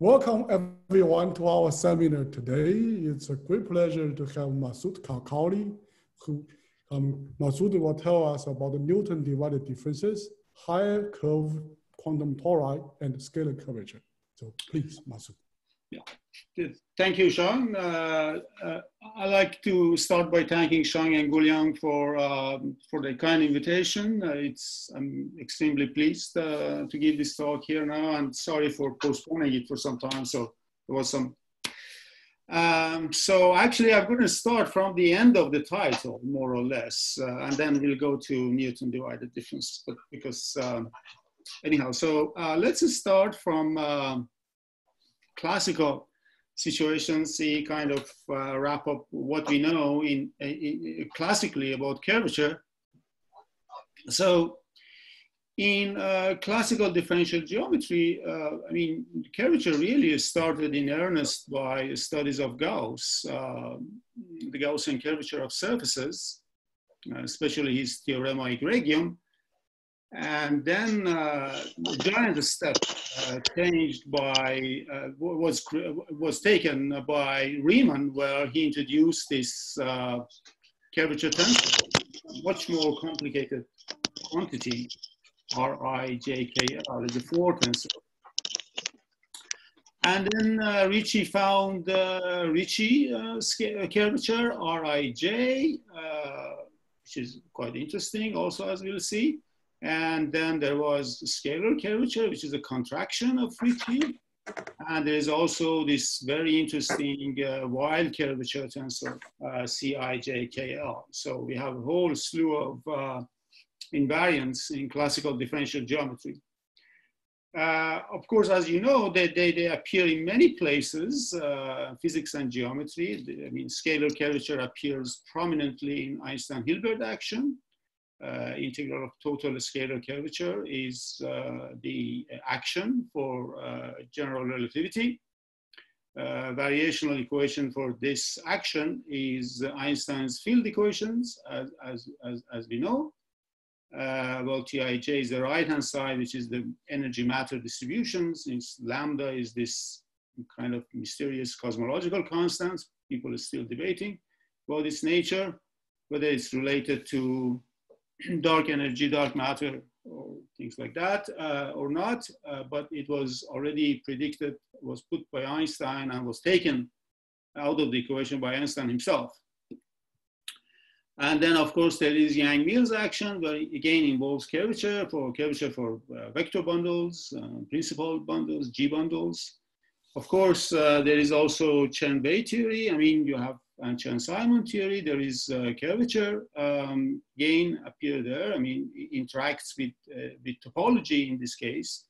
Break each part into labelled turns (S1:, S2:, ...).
S1: Welcome everyone to our seminar today. It's a great pleasure to have Masoud Khalkhali, who um, Masoud will tell us about the Newton divided differences, higher curve quantum tori, and scalar curvature. So please, Masoud.
S2: Yeah. Thank you, Sean. Uh, uh, I'd like to start by thanking Sean and Guoliang for, um, for the kind invitation. Uh, it's, I'm extremely pleased uh, to give this talk here now. I'm sorry for postponing it for some time. So there was some. Um, so actually, I'm going to start from the end of the title, more or less, uh, and then we'll go to Newton divided difference. But because um, anyhow, so uh, let's start from um, classical situations, see kind of uh, wrap up what we know in, in, classically about curvature. So in uh, classical differential geometry, uh, I mean, curvature really started in earnest by studies of Gauss, um, the Gaussian curvature of surfaces, uh, especially his Theorema egregium. And then uh, giant step uh, changed by, uh, was, was taken by Riemann, where he introduced this uh, curvature tensor, much more complicated quantity, R-I-J-K-L, the four tensor. And then uh, Ricci found uh, Ricci uh, curvature, R-I-J, uh, which is quite interesting also, as we'll see. And then there was scalar curvature, which is a contraction of free Ricci. And there's also this very interesting uh, Weyl curvature tensor, uh, CIJKL. So we have a whole slew of uh, invariants in classical differential geometry. Uh, of course, as you know, they, they, they appear in many places, uh, physics and geometry. I mean, scalar curvature appears prominently in Einstein-Hilbert action integral of total scalar curvature is uh, the action for uh, general relativity. Uh, variational equation for this action is Einstein's field equations, as, as, as, as we know. Uh, well, Tij is the right-hand side, which is the energy matter distributions. Lambda is this kind of mysterious cosmological constant. People are still debating about its nature, whether it's related to dark energy, dark matter, or things like that, uh, or not. Uh, but it was already predicted, was put by Einstein and was taken out of the equation by Einstein himself. And then, of course, there is Yang-Mills action, where again involves curvature for curvature for uh, vector bundles, uh, principal bundles, G bundles. Of course, uh, there is also Chern-Weil theory. I mean, you have and Chern-Simon theory, there is curvature um, gain appear there. I mean, interacts with, uh, with topology in this case,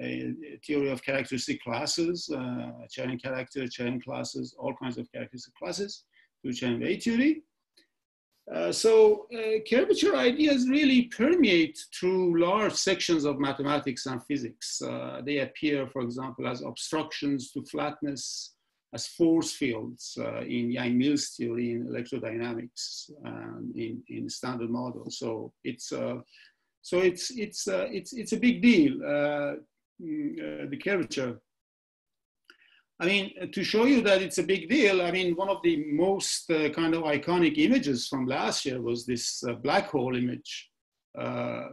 S2: a, theory of characteristic classes, uh, Chern character, Chern classes, all kinds of characteristic classes through Chern-Weil theory. Uh, so uh, curvature ideas really permeate through large sections of mathematics and physics. Uh, they appear, for example, as obstructions to flatness as force fields uh, in Yang-Mills theory in electrodynamics and in, in standard model. So it's uh, so it's it's uh, it's it's a big deal. Uh, mm, uh, the curvature. I mean, to show you that it's a big deal, I mean, one of the most uh, kind of iconic images from last year was this black hole image.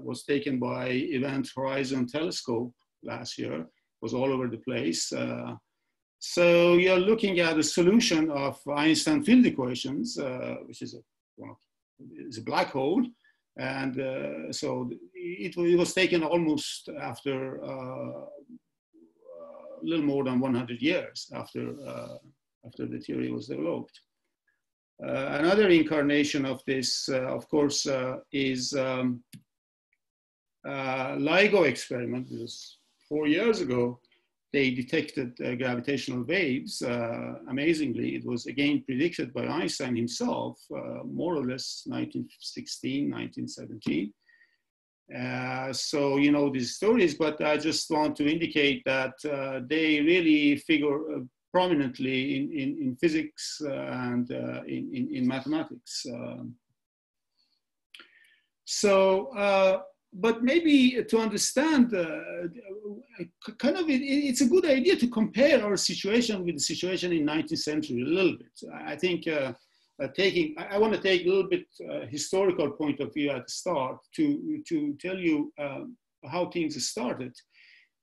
S2: was taken by Event Horizon Telescope last year. It was all over the place. So you're looking at a solution of Einstein field equations, uh, which is a, well, is a black hole. And uh, so it, it, was taken almost after uh, a little more than 100 years after, uh, after the theory was developed. Uh, another incarnation of this, uh, of course, is um, LIGO experiment. This was four years ago they detected uh, gravitational waves. Uh, amazingly, it was again predicted by Einstein himself, uh, more or less 1916, 1917. Uh, so you know these stories, but I just want to indicate that uh, they really figure uh, prominently in, in, in physics and in, in, in, mathematics. Um, so but maybe to understand, uh, kind of, it, it's a good idea to compare our situation with the situation in 19th century a little bit. I think uh, uh, taking, I, I want to take a little bit uh, historical point of view at the start to, to tell you um, how things started.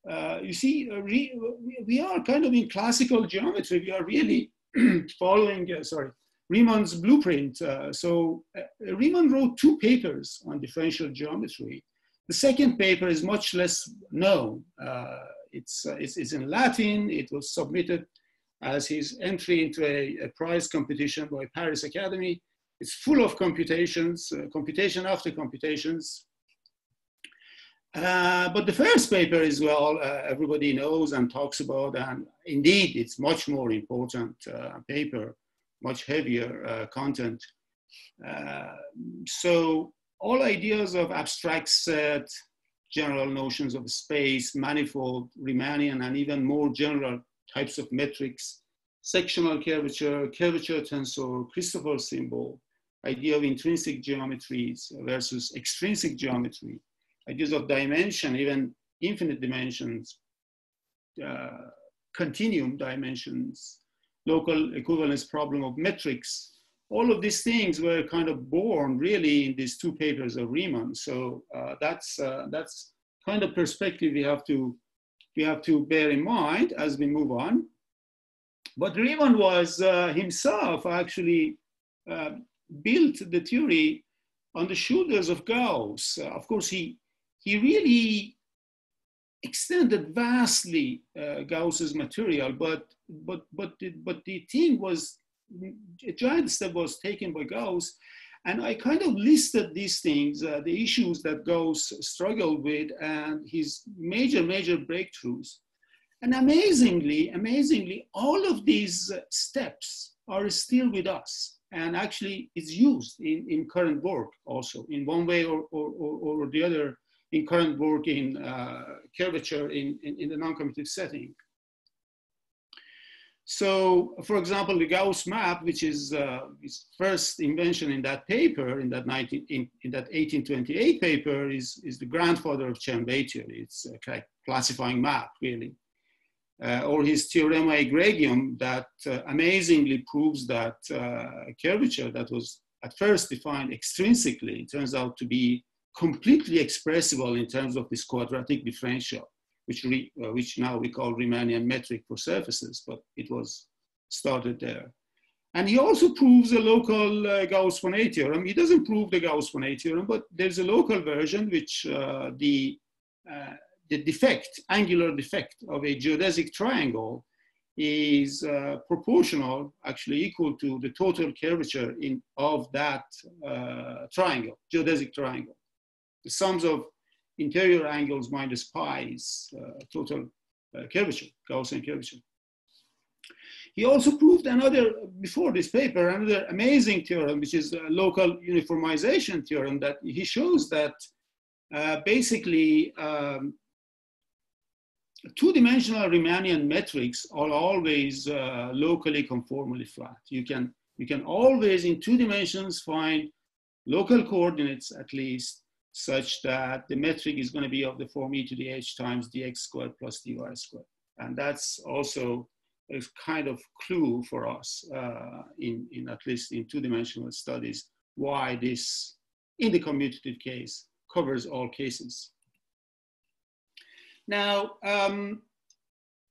S2: Uh, you see, uh, we are kind of in classical geometry. We are really following, sorry, Riemann's blueprint. so Riemann wrote two papers on differential geometry. The second paper is much less known. Uh, it's, uh, it's, it's, in Latin. It was submitted as his entry into a, a prize competition by Paris Academy. It's full of computations, uh, computation after computations. Uh, but the first paper is well, uh, everybody knows and talks about, and indeed, it's much more important uh, paper, much heavier content. so all ideas of abstract set, general notions of space, manifold, Riemannian, and even more general types of metrics, sectional curvature, curvature tensor, Christoffel symbol, idea of intrinsic geometries versus extrinsic geometry, ideas of dimension, even infinite dimensions, uh, continuum dimensions, local equivalence problem of metrics, all of these things were kind of born really in these two papers of Riemann. So uh, that's uh, that's kind of perspective we have to we have to bear in mind as we move on. But Riemann was uh, himself actually uh, built the theory on the shoulders of Gauss. Uh, of course, he he really extended vastly uh, Gauss's material, but but but but the thing was a giant step was taken by Gauss. And I kind of listed these things, uh, the issues that Gauss struggled with and his major, major breakthroughs. And amazingly, amazingly, all of these steps are still with us and actually is used in, in current work also in one way or, or, or, or the other in current work in uh, curvature in, in, in the non-commutative setting. So, for example, the Gauss map, which is uh, his first invention in that paper, in that, 19, in, in that 1828 paper, is, is the grandfather of Chern-Weil theory. It's a classifying map, really. Uh, or his Theorema Egregium that uh, amazingly proves that uh, curvature that was at first defined extrinsically turns out to be completely expressible in terms of this quadratic differential which, re, uh, which now we call Riemannian metric for surfaces, but it was started there. And he also proves a local uh, Gauss-Bonnet theorem. He doesn't prove the Gauss-Bonnet theorem, but there's a local version which uh, the, uh, the defect, angular defect of a geodesic triangle is uh, proportional, actually equal to the total curvature in, of that uh, triangle, geodesic triangle. The sums of interior angles minus pi is uh, total uh, curvature, Gaussian curvature. He also proved another, before this paper, another amazing theorem, which is local uniformization theorem that he shows that uh, basically um, two-dimensional Riemannian metrics are always uh, locally conformally flat. You can, you can always in two dimensions find local coordinates at least such that the metric is going to be of the form e to the h times dx squared plus dy squared. And that's also a kind of clue for us uh, in, in at least in two-dimensional studies, why this, in the commutative case, covers all cases. Now, um,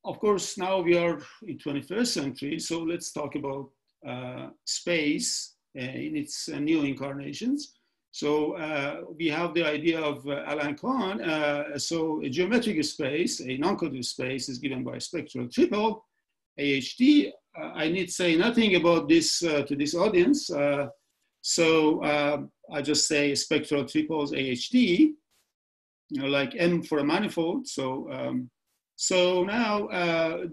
S2: of course, now we are in 21st century, so let's talk about uh, space uh, in its uh, new incarnations. So uh, we have the idea of uh, Alain Connes. Uh, so a geometric space, a non-commutative space is given by spectral triple, AHD. Uh, I need say nothing about this uh, to this audience. Uh, so I just say spectral triples AHD, you know, like M for a manifold. So, um, so now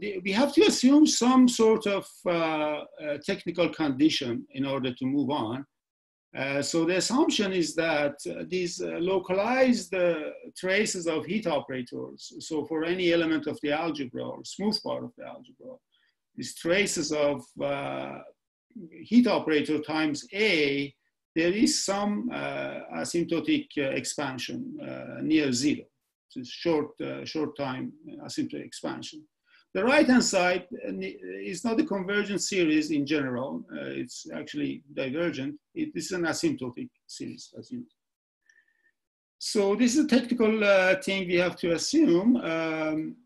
S2: we have to assume some sort of technical condition in order to move on. Uh, so the assumption is that uh, these uh, localized uh, traces of heat operators, so for any element of the algebra or smooth part of the algebra, these traces of uh, heat operator times A there is some asymptotic expansion near zero. Short, short time asymptotic expansion. The right-hand side is not a convergent series in general. it's actually divergent. It is an asymptotic series, as you know. So this is a technical uh, thing we have to assume. Um,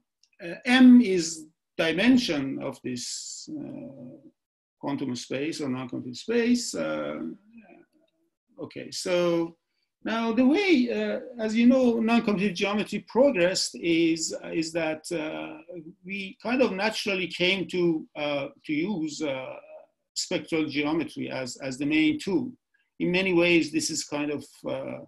S2: uh, M is dimension of this uh, quantum space or non-quantum space okay, so now the way, uh, as you know, non-commutative geometry progressed is, is that uh, we kind of naturally came to, uh, to use uh, spectral geometry as, as the main tool. In many ways, this is kind of uh,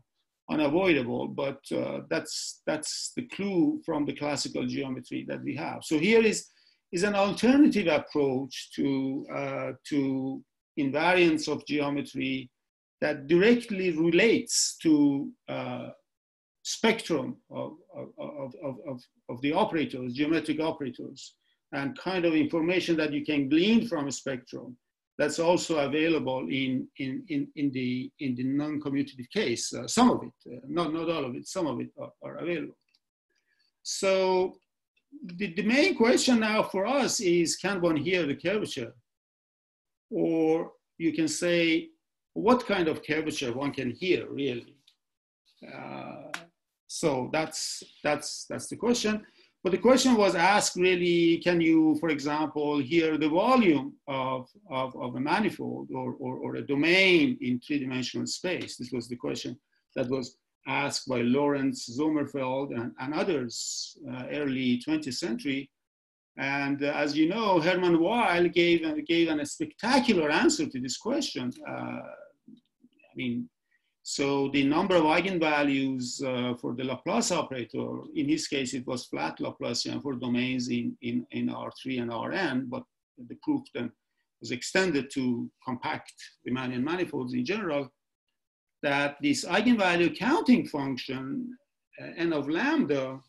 S2: unavoidable, but uh, that's, that's the clue from the classical geometry that we have. So here is, is an alternative approach to, to invariance of geometry that directly relates to uh, spectrum of, of, of, of, the operators, geometric operators, and kind of information that you can glean from a spectrum that's also available in, in, in, in the, in the non-commutative case. Uh, some of it, uh, not, not all of it, some of it are, are available. So the, the main question now for us is, can one hear the curvature? Or you can say, what kind of curvature one can hear really. Uh, so that's, that's, that's the question. But the question was asked really, can you, for example, hear the volume of, of, of a manifold or, or, or a domain in three-dimensional space? This was the question that was asked by Lorentz Sommerfeld, and, and others uh, early 20th century. And uh, as you know, Hermann Weyl gave, gave an, a spectacular answer to this question. Uh, mean, so the number of eigenvalues uh, for the Laplace operator, in his case, it was flat Laplacian for domains in, in, in R3 and Rn, but the proof then was extended to compact Riemannian manifolds in general, that this eigenvalue counting function, uh, n of lambda,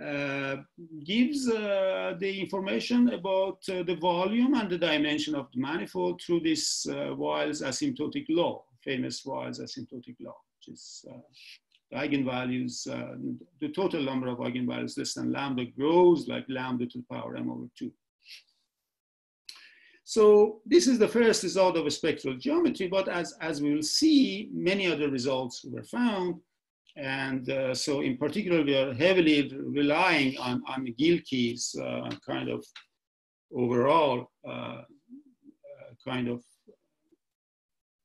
S2: uh, gives uh, the information about uh, the volume and the dimension of the manifold through this uh, Weyl's asymptotic law famous Weyl's asymptotic law, which is uh, the eigenvalues, uh, the total number of eigenvalues less than lambda grows like lambda to the power m over 2. So this is the first result of a spectral geometry, but as, as we will see, many other results were found. And uh, so in particular, we are heavily relying on, on Gilkey's uh, kind of overall uh, uh kind of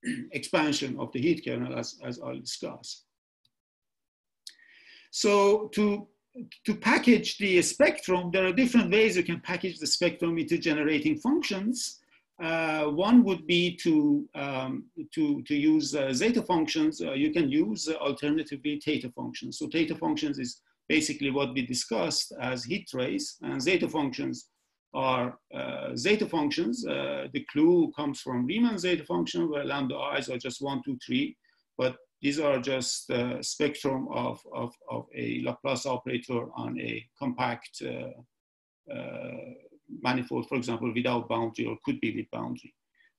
S2: expansion of the heat kernel as, as I'll discuss. So to, to package the spectrum, there are different ways you can package the spectrum into generating functions. Uh, one would be to, um, to, to use uh, zeta functions. Uh, you can use uh, alternatively theta functions. So theta functions is basically what we discussed as heat trace and zeta functions are uh, zeta functions. Uh, the clue comes from Riemann zeta function where lambda i's are just one, two, three, but these are just uh, spectrum of, of, of a Laplace operator on a compact uh, uh, manifold, for example, without boundary or could be with boundary.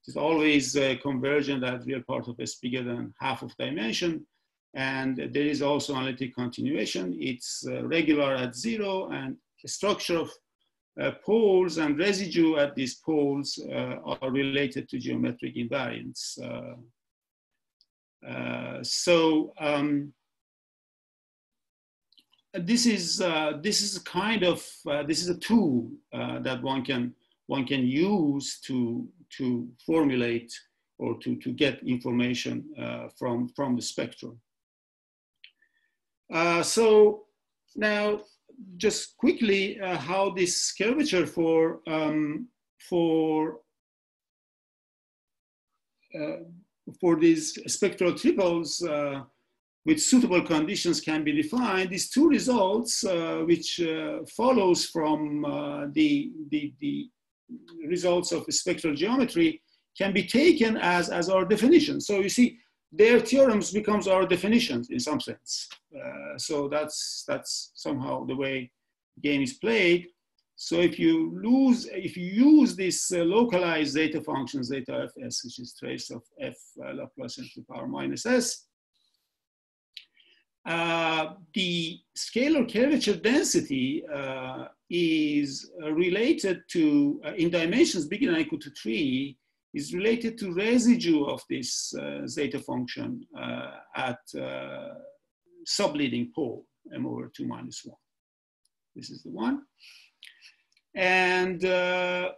S2: It's always a convergent that real part of is bigger than half of dimension. And there is also analytic continuation. It's uh, regular at zero and the structure of poles and residue at these poles uh, are related to geometric invariants. Uh, uh so um, this is uh, this is a kind of uh, this is a tool that one can one can use to to formulate or to to get information from from the spectrum. so now just quickly uh, how this curvature for um, for uh, for these spectral triples uh, with suitable conditions can be defined. These two results, uh, which uh, follows from uh, the, the, the results of the spectral geometry, can be taken as, as our definition. So you see, their theorems becomes our definitions in some sense. Uh, so that's, that's somehow the way the game is played. So if you lose, if you use this uh, localized zeta function, zeta fs, which is trace of f uh, Laplacian to the power minus s, uh, the scalar curvature density uh, is related to, uh, in dimensions bigger than equal to three, is related to residue of this zeta function at subleading pole, m over 2 minus 1. This is the one. And uh,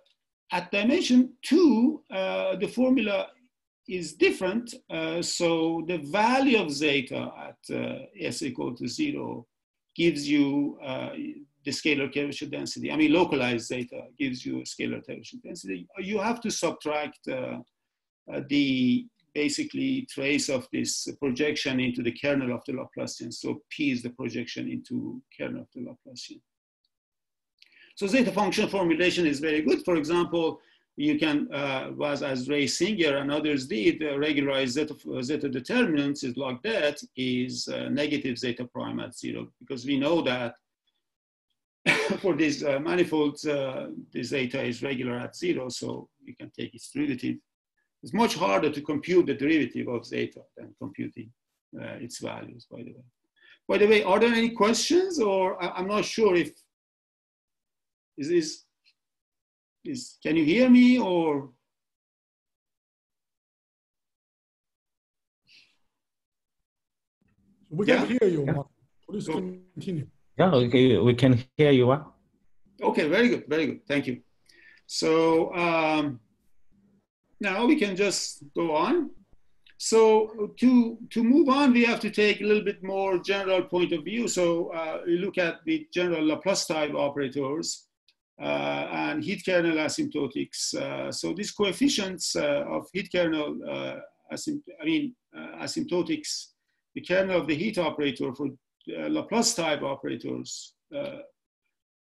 S2: at dimension two, uh, the formula is different. Uh, so the value of zeta at uh, s equal to zero gives you uh, the scalar curvature density. I mean, localized zeta gives you scalar curvature density. You have to subtract uh, the basically trace of this projection into the kernel of the Laplacian. So P is the projection into kernel of the Laplacian. So zeta function formulation is very good. For example, you can, uh, was as Ray Singer and others did, uh, regularize zeta, zeta determinants is like that, is uh, negative zeta prime at zero, because we know that for these uh, manifolds, uh, the zeta is regular at zero, so you can take its derivative. It's much harder to compute the derivative of zeta than computing uh, its values, by the way. By the way, are there any questions or I, I'm not sure if is this, is, can you hear me or?
S1: We can yeah. hear you. Yeah. Please continue.
S3: Yeah, okay, we can hear you. Huh?
S2: Okay, very good, very good. Thank you. So um, now we can just go on. So to, to move on, we have to take a little bit more general point of view. So uh, we look at the general Laplace type operators. Uh, and heat kernel asymptotics. Uh, so these coefficients uh, of heat kernel, asympt—i mean, asymptotics, the kernel of the heat operator for Laplace type operators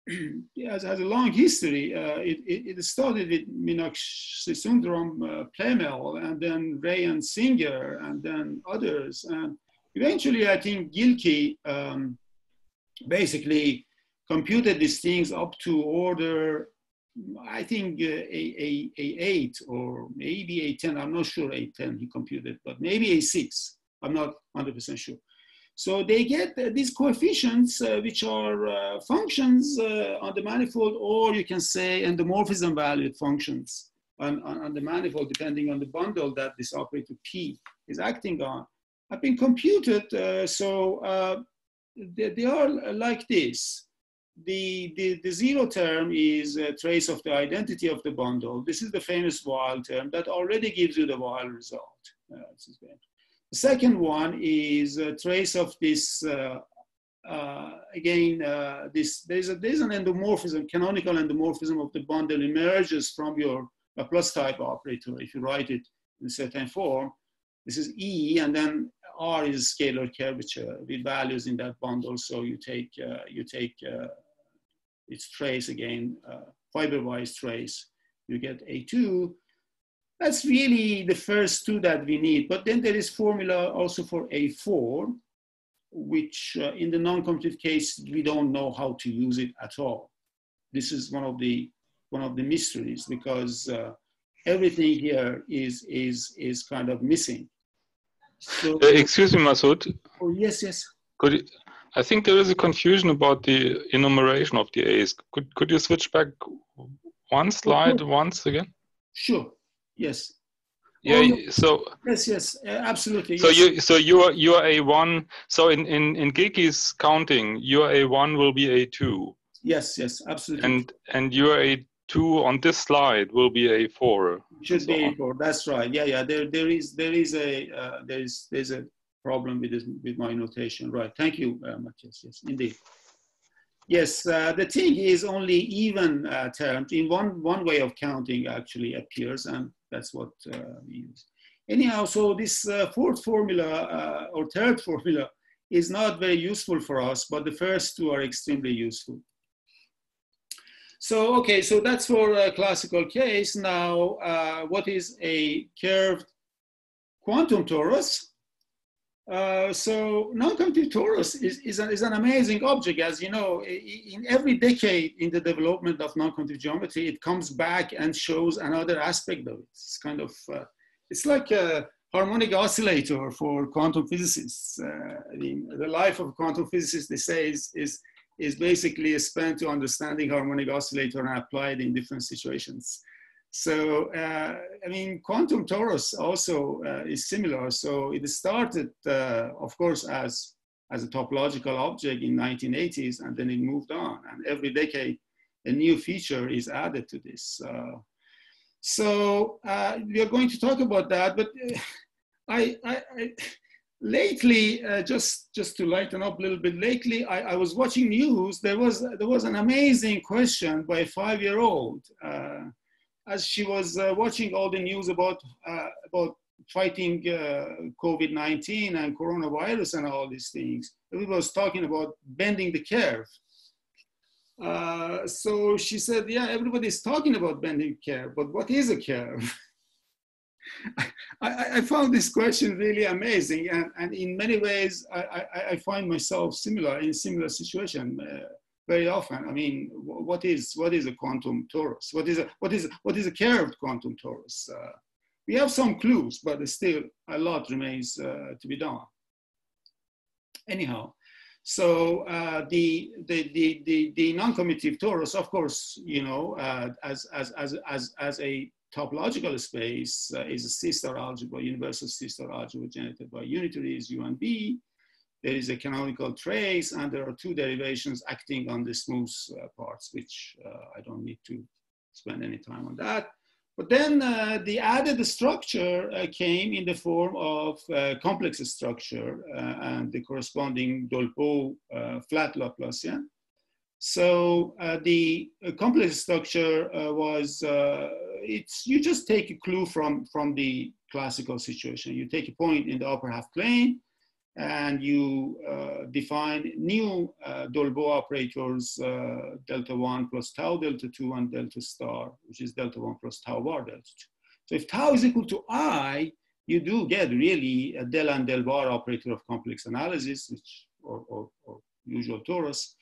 S2: has, has a long history. Uh, it, it, it, started with Minakshisundaram uh, Pleijel, and then Ray and Singer, and then others. And eventually, I think Gilkey um, basically computed these things up to order, I think uh, a, a, a 8 or maybe a 10, I'm not sure a 10 he computed, but maybe a 6, I'm not 100% sure. So they get uh, these coefficients, uh, which are uh, functions uh, on the manifold, or you can say endomorphism valued functions on, on, on, the manifold, depending on the bundle that this operator P is acting on, have been computed. Uh, so uh, they, they, are like this the, the, the zero term is a trace of the identity of the bundle. This is the famous Weyl term that already gives you the Weyl result. Uh, the second one is a trace of this, uh, uh, again, uh, this, there's, a, there's an endomorphism, canonical endomorphism of the bundle emerges from your Laplace type operator if you write it in certain form. This is E, and then R is scalar curvature with values in that bundle. So you take, uh, you take uh, its trace again, fiber-wise trace, you get A2. That's really the first two that we need. But then there is formula also for A4, which uh, in the non-commutative case, we don't know how to use it at all. This is one of the, one of the mysteries because uh, everything here is, is, is kind of missing.
S4: So, uh, excuse me, Masoud.
S2: Oh, yes, yes.
S4: Could you, I think there is a confusion about the enumeration of the A's. Could could you switch back one slide once again?
S2: Sure. Yes.
S4: Yeah. Oh, so.
S2: Yes. Yes. Uh, absolutely.
S4: So you so you are you are a one. So in in in Gilkey's counting, your a one will be a two.
S2: Yes. Yes. Absolutely.
S4: And and your a two on this slide will be a four.
S2: Should so be a four. That's right. Yeah. Yeah. There there is there is a uh, there is there's a problem with, this, with my notation. Right, thank you, uh, Matthias, yes, indeed. Yes, uh, the thing is only even uh, termed in one, one way of counting actually appears, and that's what uh, we use. Anyhow, so this uh, fourth formula uh, or third formula is not very useful for us, but the first two are extremely useful. So, okay, so that's for a classical case. Now, uh, what is a curved quantum torus? Uh, so non-commutative torus is, is, is, an amazing object. As you know, in every decade in the development of non-commutative geometry, it comes back and shows another aspect of it. It's kind of, uh, it's like a harmonic oscillator for quantum physicists. Uh, I mean, the life of quantum physicist, they say, is, is, is basically spent to understanding harmonic oscillator and applied in different situations. So, uh, I mean, quantum torus also uh, is similar. So it started, uh, of course, as, as a topological object in 1980s, and then it moved on. And every decade, a new feature is added to this. So uh, we are going to talk about that, but uh, I, I, I lately, uh, just just to lighten up a little bit, lately I, I, was watching news. There was there was an amazing question by a five-year-old. As she was uh, watching all the news about uh, about fighting uh, COVID-19 and coronavirus and all these things, everybody was talking about bending the curve. Uh, so she said, "Yeah, everybody's talking about bending the curve, but what is a curve?" I, I, found this question really amazing, and, and in many ways, I, I, I find myself similar in similar situation. Uh, very often. I mean, what is what is a quantum torus? What is a what is what is a curved quantum torus? Uh, we have some clues, but still a lot remains uh, to be done. Anyhow, so uh, the, the, the, the, the non-commutative torus, of course, you know, uh, as, as, as, as, as a topological space uh, is a C-star algebra, universal C-star algebra generated by unitaries U and B there is a canonical trace and there are two derivations acting on the smooth uh, parts, which uh, I don't need to spend any time on that. But then uh, the added structure uh, came in the form of uh, complex structure uh, and the corresponding Dolbeault flat Laplacian. So the complex structure was, it's, you just take a clue from, from the classical situation. You take a point in the upper half plane, and you uh, define new uh, Dolbeault operators, uh, delta 1 plus tau delta 2 and delta star, which is delta 1 plus tau bar delta 2. So if tau is equal to i, you do get really a del and del bar operator of complex analysis, which or, or, or usual torus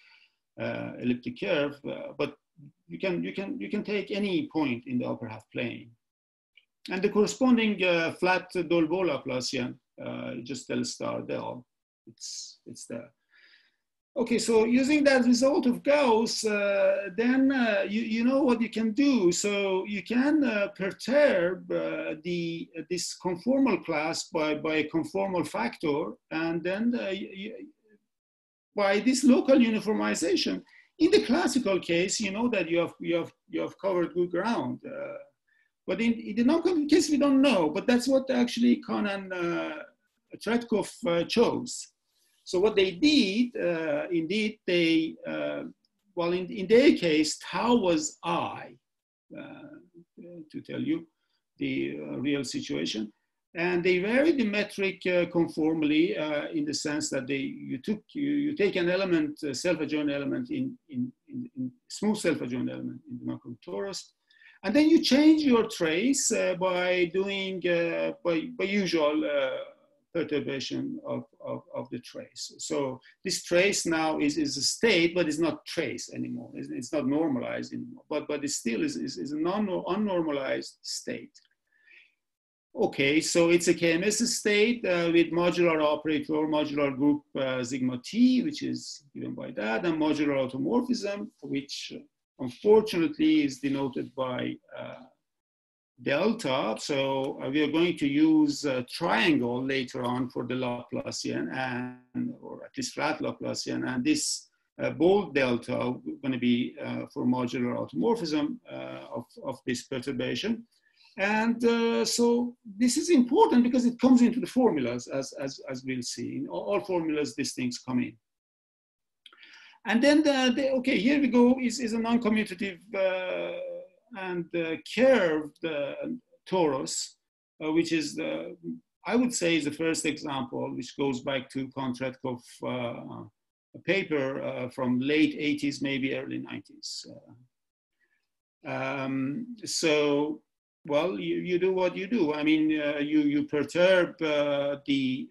S2: uh, elliptic curve, uh, but you can, you, can, you can take any point in the upper half plane. And the corresponding uh, flat Dolbeault Laplacian uh, just del star del. It's, it's there. Okay, so using that result of Gauss, uh, then uh, you, you know what you can do. So you can uh, perturb uh, the, this conformal class by, by a conformal factor, and then uh, you, by this local uniformization. In the classical case, you know that you have, you have, you have covered good ground. Uh, but in, in the non-commutative case, we don't know, but that's what actually and uh, Tretkoff uh, chose. So what they did, uh, indeed, they, uh, well, in, in their case, tau was I, uh, to tell you the uh, real situation. And they varied the metric conformally in the sense that they, you took, you, you take an element, self-adjoint element in, in, in, in smooth self-adjoint element in the non torus, and then you change your trace uh, by doing, uh, by, by usual uh, perturbation of, of, of, the trace. So this trace now is, is a state, but it's not trace anymore. It's, it's not normalized anymore, but, but it still is, is, is a non unnormalized state. Okay, so it's a KMS state uh, with modular operator, modular group uh, sigma t, which is given by that, and modular automorphism, which unfortunately is denoted by uh, delta. So uh, we are going to use a triangle later on for the Laplacian and, or at least flat Laplacian. And this uh, bold delta going to be uh, for modular automorphism uh, of, of this perturbation. And uh, so this is important because it comes into the formulas as, as, as we'll see. In all, all formulas, these things come in. And then the, the, okay, here we go, is, is a non-commutative uh, and uh, curved uh, torus, uh, which is the, I would say is the first example, which goes back to Connes-Tretkoff uh, a paper uh, from late 80s, maybe early 90s. Um, so, well, you, you do what you do. I mean, you, you perturb the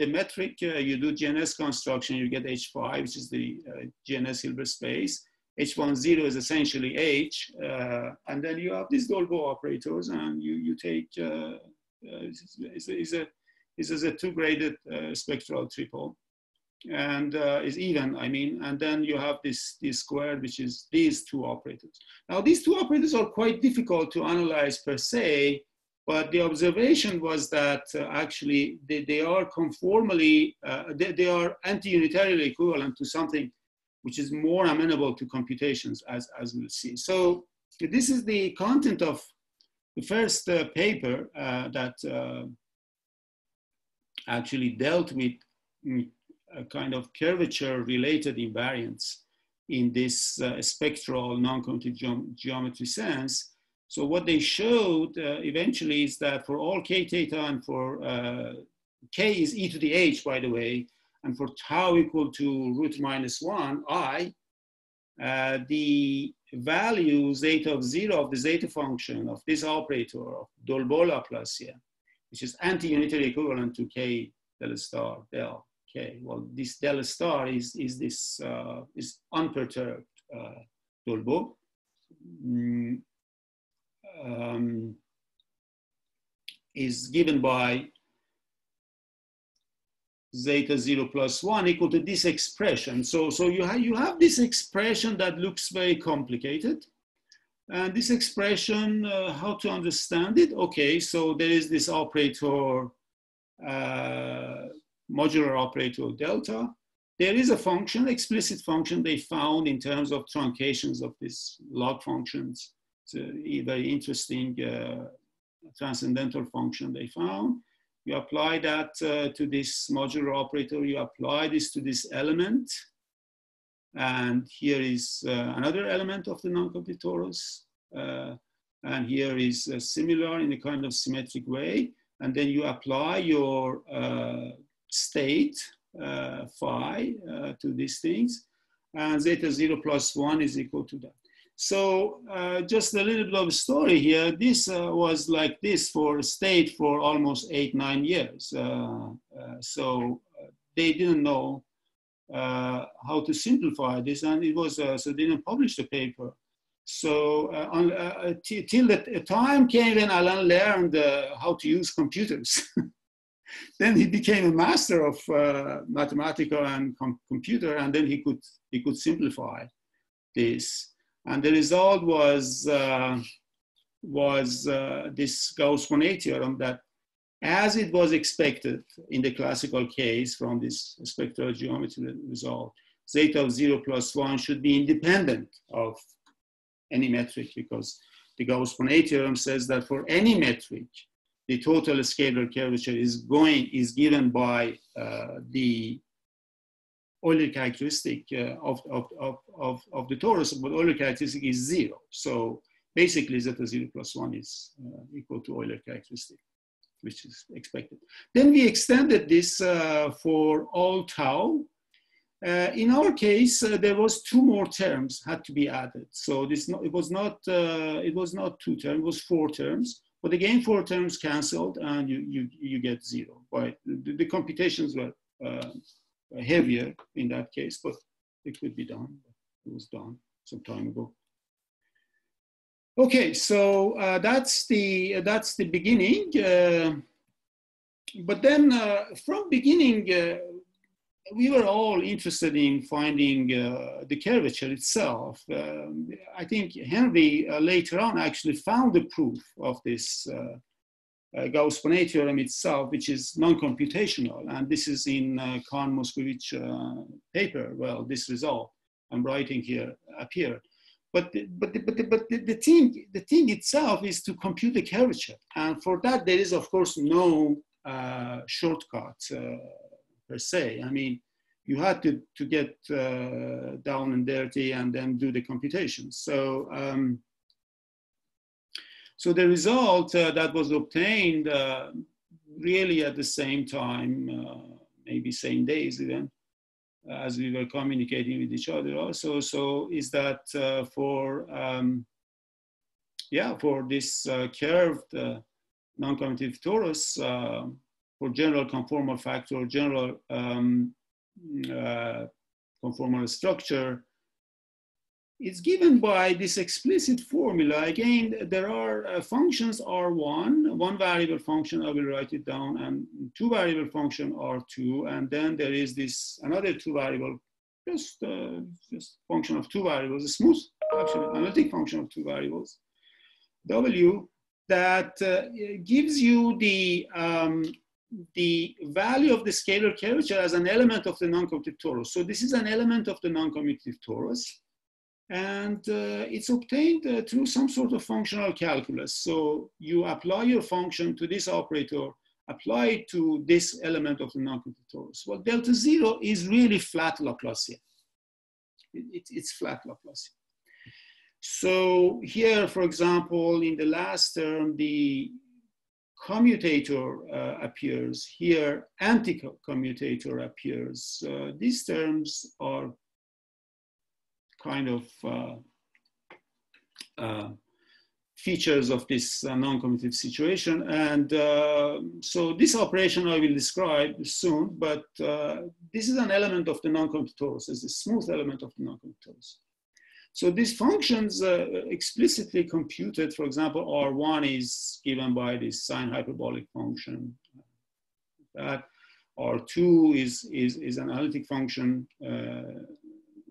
S2: the metric, uh, you do GNS construction, you get H5, which is the uh, GNS Hilbert space. H10 is essentially H, uh, and then you have these Dolbeault operators, and you, you take, uh, is, a, is a two-graded spectral triple and uh, is even, I mean, and then you have this, this squared, which is these two operators. Now, these two operators are quite difficult to analyze per se, but the observation was that uh, actually they, they, are conformally, uh, they, they, are anti-unitarily equivalent to something which is more amenable to computations, as, as we'll see. So this is the content of the first uh, paper uh, that uh, actually dealt with a kind of curvature related invariance in this uh, spectral non-commutative ge geometry sense. So what they showed uh, eventually is that for all k theta and for uh, k is e to the h, by the way, and for tau equal to root minus one, i, uh, the value zeta of zero of the zeta function of this operator of Dolbeault Laplacian, which is anti-unitary equivalent to k del star del, k. well, this delta star is, is this uh, is unperturbed uh, Dolbeault. Mm, um, is given by zeta 0 plus 1 equal to this expression. So, so you, ha you have this expression that looks very complicated. And this expression, uh, how to understand it? Okay, so there is this operator uh, modular operator delta. There is a function, explicit function they found in terms of truncations of these log functions. A very interesting uh, transcendental function they found. You apply that uh, to this modular operator, you apply this to this element. And here is uh, another element of the non-commutative torus. Uh, and here is uh, similar in a kind of symmetric way. And then you apply your uh, state uh, phi uh, to these things, and zeta 0 plus 1 is equal to that. So uh, just a little bit of story here. This uh, was like this for state for almost eight, nine years. Uh, uh so they didn't know how to simplify this and it was, so they didn't publish the paper. So on, till the time came when Alain learned how to use computers. then he became a master of uh, Mathematica and com computer, and then he could he could simplify this. And the result was uh, was uh, this Gauss-Bonnet theorem that, as it was expected in the classical case from this spectral geometry result, zeta of zero plus one should be independent of any metric because the Gauss-Bonnet theorem says that for any metric, the total scalar curvature is going is given by uh, the Euler characteristic uh, of, of, of, of, the torus, but Euler characteristic is zero. So basically zeta zero plus one is uh, equal to Euler characteristic, which is expected. Then we extended this uh, for all tau. Uh, in our case, uh, there was two more terms had to be added. So this not, it was not it was not two terms, it was four terms. But again, four terms canceled and you, you, you get zero. Right? The, the computations were uh, heavier in that case, but it could be done. It was done some time ago. Okay, so uh, that's the that's the beginning. Uh, but then uh, from beginning, uh, we were all interested in finding uh, the curvature itself. Um, I think Henry uh, later on actually found the proof of this uh, uh Gauss-Bonnet theorem itself, which is non-computational. And this is in uh, Connes-Moscovici uh, paper. Well, this result I'm writing here appeared. But, the, but, the, but, the, but the, the, thing, the thing itself is to compute the curvature. And for that, there is, of course, no shortcut per se. I mean, you had to, to get uh, down and dirty and then do the computations. So, um, so the result uh, that was obtained uh, really at the same time, uh, maybe same days even, as we were communicating with each other also, so is that for, um, yeah, for this curved non-commutative torus, for general conformal factor, general um, uh, conformal structure, it's given by this explicit formula. Again, there are uh, functions R1, one variable function, I will write it down, and two variable function R2, and then there is this another two variable, just, uh, just function of two variables, a smooth, actually, analytic function of two variables, W, that uh, gives you the, um, the value of the scalar curvature as an element of the non-commutative torus. So this is an element of the non-commutative torus and uh, it's obtained uh, through some sort of functional calculus. So you apply your function to this operator, apply it to this element of the non-commutative torus. Well, delta zero is really flat Laplacian. It, it, it's flat Laplacian. So here, for example, in the last term, the commutator uh, appears. Here, anti-commutator appears. Uh, these terms are kind of uh, uh, features of this uh, non-commutative situation. And uh, so this operation I will describe soon, but uh, this is an element of the non-commutative torus, it's a smooth element of the non-commutative torus. So these functions uh, explicitly computed, for example, R1 is given by this sine hyperbolic function. That R2 is, is, is an analytic function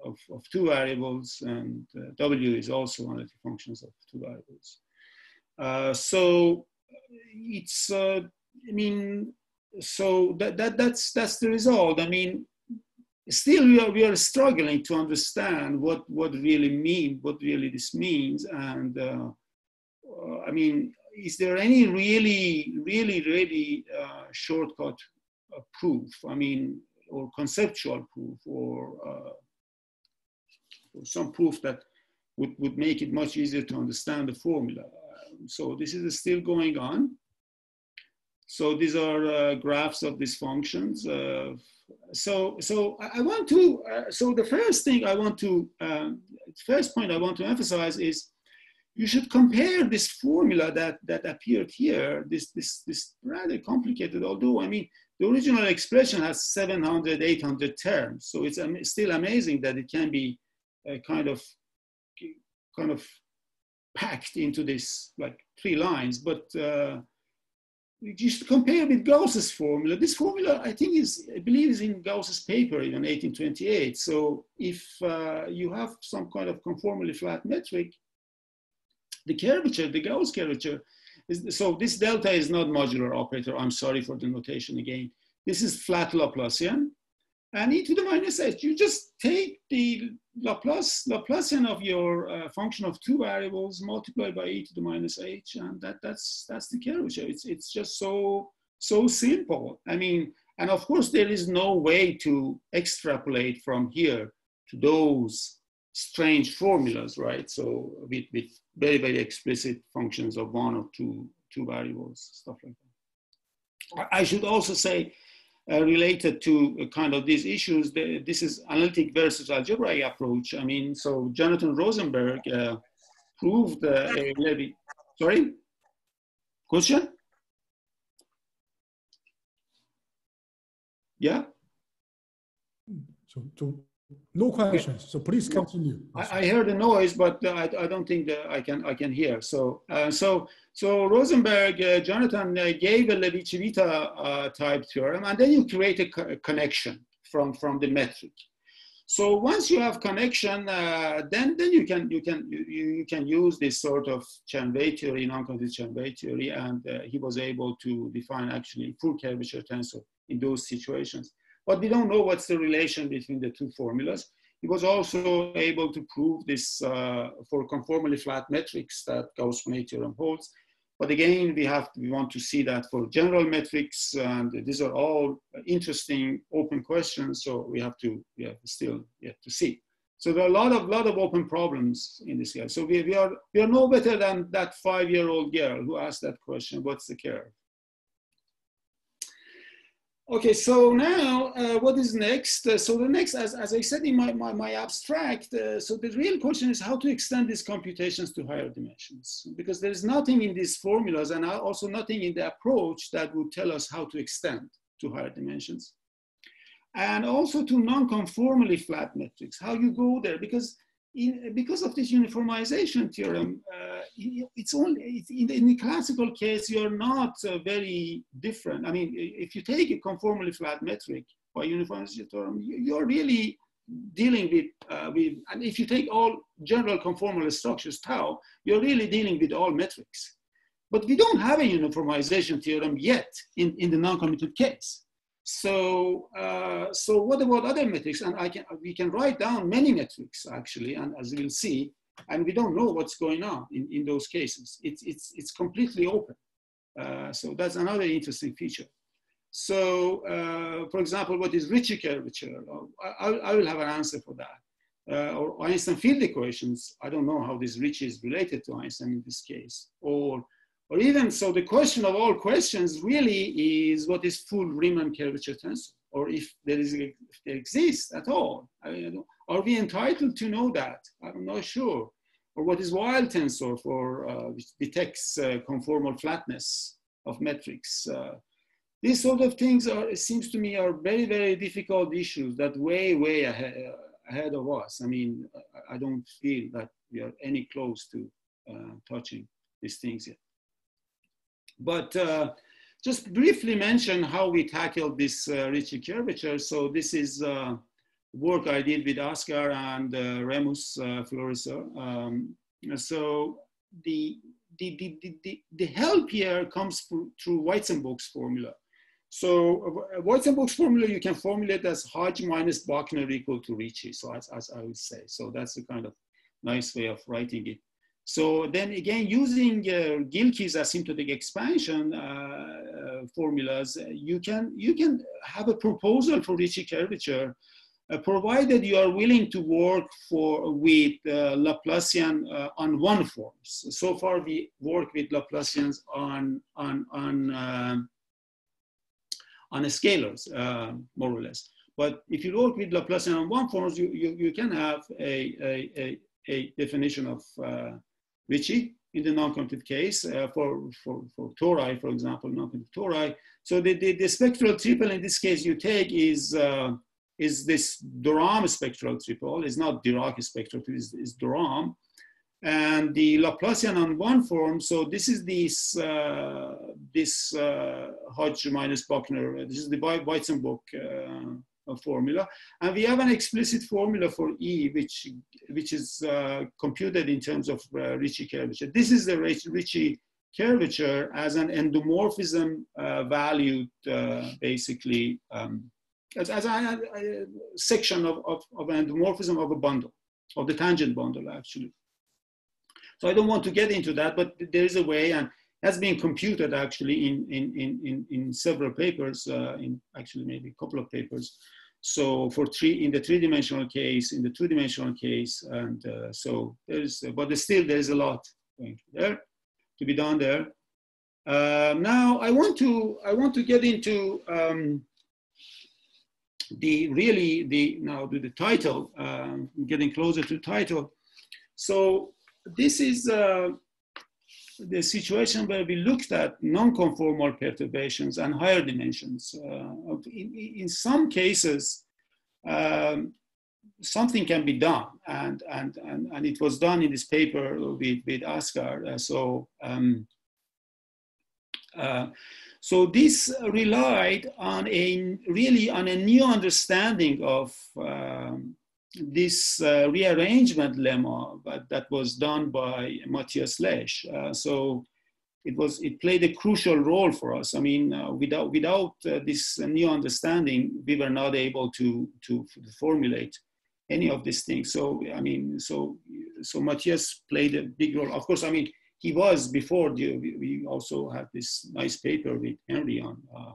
S2: of, of two variables, and uh, W is also one of the functions of two variables. Uh, so it's, uh, I mean, so that, that, that's, that's the result. I mean, still we are, we are struggling to understand what, what really mean, what really this means. And uh, uh, I mean, is there any really, really, really uh, shortcut proof? I mean, or conceptual proof or some proof that would, would make it much easier to understand the formula. Um, so this is still going on. So these are uh, graphs of these functions. Uh, so, so I want to, uh, so the first thing I want to, um, first point I want to emphasize is you should compare this formula that, that appeared here, this, this, this rather complicated, although I mean, the original expression has 700, 800 terms. So it's still amazing that it can be kind of kind of packed into this like three lines, but uh, just compare with Gauss's formula. This formula, I think, is I believe is in Gauss's paper in 1828. So if uh, you have some kind of conformally flat metric, the curvature, the Gauss curvature, is, so this delta is not modular operator. I'm sorry for the notation again. This is flat Laplacian and e to the minus h. You just take the Laplace, Laplacian of your uh, function of two variables multiplied by e to the minus h, and that, that's, that's the curvature. It's, it's just so, so simple. I mean, and of course there is no way to extrapolate from here to those strange formulas, right? So with, with very, very explicit functions of one or two, two variables, stuff like that. I should also say uh, related to uh, kind of these issues. The, this is analytic versus algebraic approach. I mean, so Jonathan Rosenberg uh, proved uh, a Levy. Sorry? Question? Yeah?
S1: So, so no questions. So please continue.
S2: I, I heard a noise, but I, I don't think that I can I can hear. So uh, so so Rosenberg, uh, Jonathan uh, gave a Levi-Civita uh, type theorem, and then you create a, co connection from from the metric. So once you have connection, uh, then then you can you can you, you can use this sort of Chern-Weil theory, non-commutative Chern-Weil theory, and uh, he was able to define actually full curvature tensor in those situations. But we don't know what's the relation between the two formulas. He was also able to prove this uh, for conformally flat metrics that Gauss-Bonnet theorem holds. But again, we have to, we want to see that for general metrics, and these are all interesting open questions. So we have to have still yet to see. So there are a lot of lot of open problems in this case. So we, we are we are no better than that five-year-old girl who asked that question: What's the curve? Okay, so now uh, what is next? Uh, so the next, as, as I said in my, my, my abstract, uh, so the real question is how to extend these computations to higher dimensions. Because there is nothing in these formulas and also nothing in the approach that would tell us how to extend to higher dimensions. And also to non-conformally flat metrics, how you go there, because in, because of this uniformization theorem, uh, it's only it's in, the, in, the, classical case you're not uh, very different. I mean, if you take a conformally flat metric by uniformization theorem, you're really dealing with uh, with. And if you take all general conformal structures tau, you're really dealing with all metrics. But we don't have a uniformization theorem yet in, in the non-commutative case. So, uh, so what about other metrics? And I can, we can write down many metrics actually, and as you'll see, and we don't know what's going on in, in those cases. It's, it's, it's completely open. Uh, so that's another interesting feature. So, uh, for example, what is Ricci curvature? I, I, will have an answer for that. Uh, or Einstein field equations, I don't know how this Ricci is related to Einstein in this case. Or or even so, the question of all questions really is what is full Riemann curvature tensor, or if there is if there exists at all. I mean, are we entitled to know that? I'm not sure. Or what is Weyl tensor for uh, which detects uh, conformal flatness of metrics? Uh, these sort of things are, it seems to me, are very, very difficult issues that way, way ahead, ahead of us. I mean, I don't feel that we are any close to uh, touching these things yet. But uh, just briefly mention how we tackled this uh, Ricci curvature. So this is uh, work I did with Oscar and uh, Remus uh, Um, so the, the, the, the, the help here comes through Weitzenböck's formula. So uh, Weitzenböck's formula you can formulate as Hodge minus Bochner equal to Ricci. So as, as I would say, so that's a kind of nice way of writing it. So then again, using uh, Gilkey's asymptotic expansion uh, uh, formulas, you can, you can have a proposal for Ricci curvature uh, provided you are willing to work for, with uh, Laplacian uh, on one forms. So far we work with Laplacians on, on, on, on scalars, more or less. But if you work with Laplacian on one forms, you, you, you can have a, a, a, a definition of Ricci in the non-commutative case uh, for, for, for tori, for example, non-commutative tori. So the, the, the, spectral triple in this case you take is, uh, is this de Rham spectral triple, is not Dirac spectral, is, is de Rham. And the Laplacian on one form, so this is this, uh, this uh, Hodge minus Bochner, this is the Weitzenböck uh, formula. And we have an explicit formula for E, which, which is uh, computed in terms of uh, Ricci curvature. This is the Ricci curvature as an endomorphism uh, valued basically um, as, as a, a, section of, of, of an endomorphism of a bundle, of the tangent bundle actually. So I don't want to get into that, but there is a way and has been computed actually in, in, in, in, several papers, uh, in actually maybe a couple of papers. So for three, in the three-dimensional case, in the two-dimensional case, and uh, so there's, but still there's a lot there to be done there. Uh, now I want to, I want to get into um, the really the, now to the title, um, getting closer to title. So this is, uh, the situation where we looked at non-conformal perturbations and higher dimensions. Uh, in, in, some cases, um, something can be done, and, and, and, and it was done in this paper with, with Oscar. Uh, so, um, uh, so this relied on a really on a new understanding of um, this uh, rearrangement lemma but that was done by Matthias Lesch. Uh, so it was it played a crucial role for us. I mean, uh, without without uh, this new understanding, we were not able to to formulate any of these things. So I mean, so so Matthias played a big role. Of course, I mean he was before. The, we also had this nice paper with Henry on uh,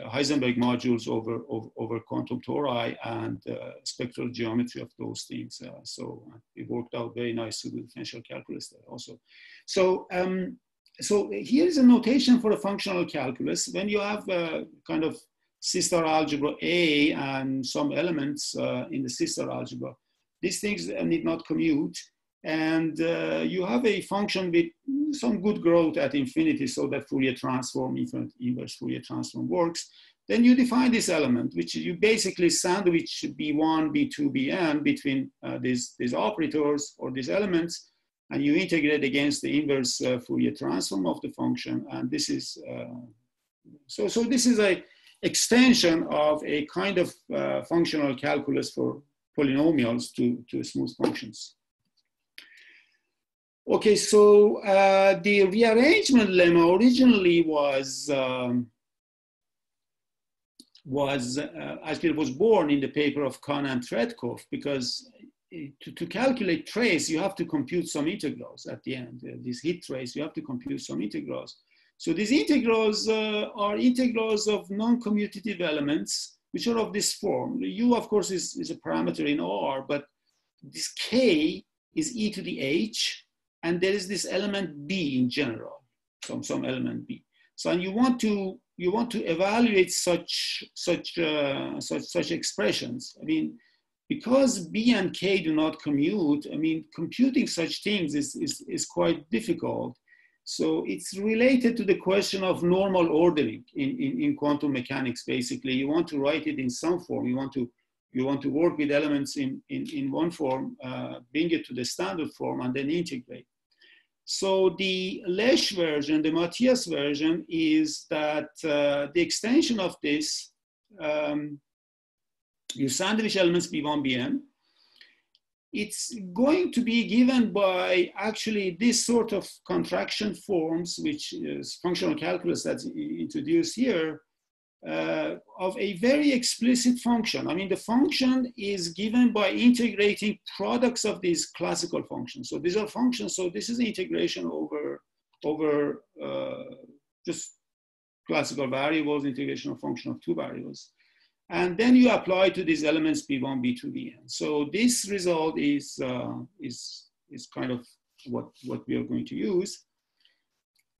S2: Heisenberg modules over, over, over, quantum tori and uh, spectral geometry of those things. Uh, so it worked out very nice to the differential calculus there also. So, um, so here is a notation for a functional calculus. When you have a kind of C-star algebra A and some elements uh, in the C-star algebra. These things need not commute. And uh, you have a function with some good growth at infinity so that Fourier transform, inverse Fourier transform works. Then you define this element, which you basically sandwich B1, B2, Bn between uh, these, these operators or these elements, and you integrate against the inverse uh, Fourier transform of the function. And this is, uh, so, so this is a extension of a kind of uh, functional calculus for polynomials to, to smooth functions. Okay, so uh, the rearrangement lemma originally was um, was uh, was born in the paper of Connes and Tretkoff because to, to, calculate trace, you have to compute some integrals at the end. Uh, this heat trace, you have to compute some integrals. So these integrals uh, are integrals of non-commutative elements, which are of this form. U, of course, is, is a parameter in R, but this k is e to the h, and there is this element b in general, some, some element b. So and you want to you want to evaluate such such uh, such such expressions. I mean, because b and k do not commute. I mean, computing such things is is, is quite difficult. So it's related to the question of normal ordering in, in, in quantum mechanics. Basically, you want to write it in some form. You want to you want to work with elements in, in, in one form, uh, bring it to the standard form, and then integrate. So the Lesch version, the Matthias version, is that uh, the extension of this, um, you sandwich elements B1, Bn, it's going to be given by actually this sort of contraction forms, which is functional calculus that's introduced here, uh, of a very explicit function. I mean, the function is given by integrating products of these classical functions. So these are functions. So this is integration over, over uh, just classical variables, integration of function of two variables. And then you apply to these elements B1, B2, Bn. So this result is, uh, is, is kind of what, what we are going to use.